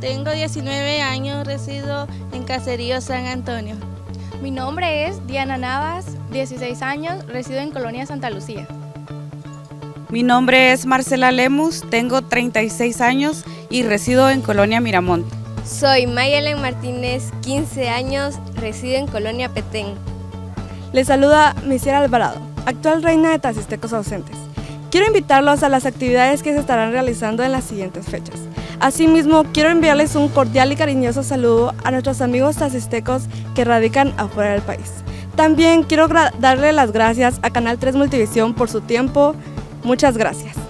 Tengo 19 años, resido en Caserío San Antonio. Mi nombre es Diana Navas, 16 años, resido en Colonia Santa Lucía. Mi nombre es Marcela Lemus, tengo 36 años y resido en Colonia Miramont. Soy Mayelen Martínez, 15 años, resido en Colonia Petén. Les saluda Misiera Alvarado, actual reina de Tazistecos ausentes. Quiero invitarlos a las actividades que se estarán realizando en las siguientes fechas. Asimismo, quiero enviarles un cordial y cariñoso saludo a nuestros amigos tazistecos que radican afuera del país. También quiero darle las gracias a Canal 3 Multivisión por su tiempo. Muchas gracias.